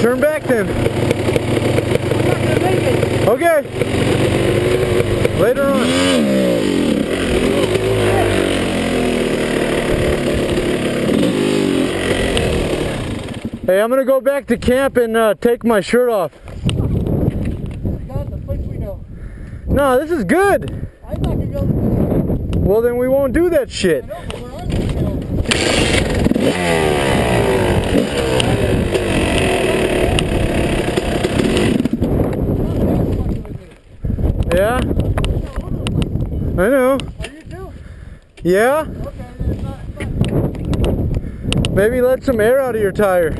Turn back then. Okay. Later on. Hey, I'm gonna go back to camp and uh, take my shirt off. Not the place we know. No, this is good. I'm not gonna be able to do that. Well, then we won't do that shit. I know, but we're on the trail. Yeah? I know. Are you too? Yeah? Okay, then it's not, it's not. Maybe let some air out of your tire.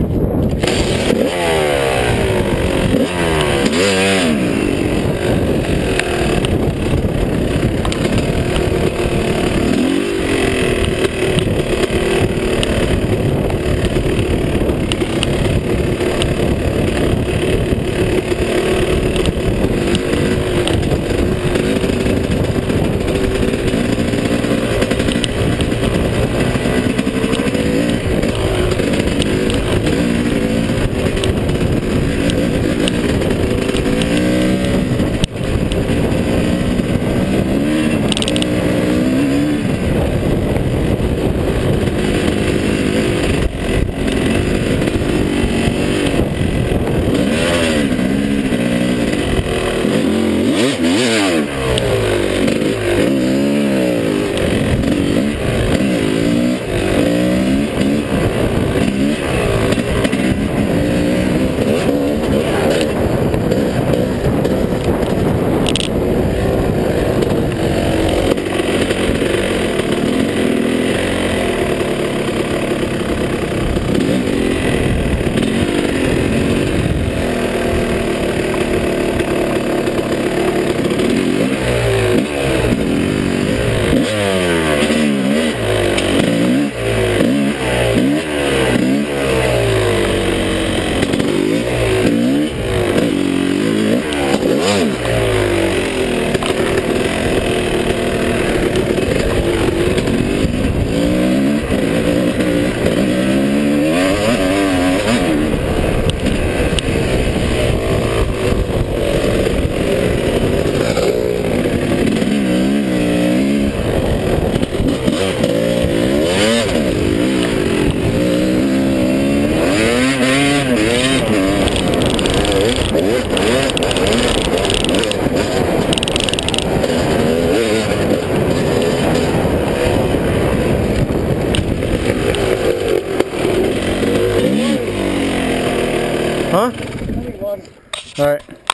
All right.